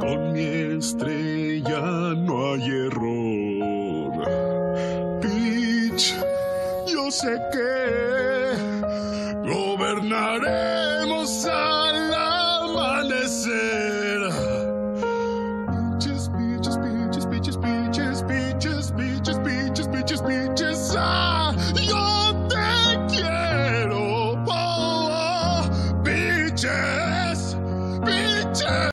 Con mi estrella no hay error. Peach, yo sé que gobernaremos al amanecer. Peaches, peaches, peaches, peaches, peaches, peaches, peaches, peaches, peaches, peaches. Ah, yo te quiero. Oh, oh, oh. peaches.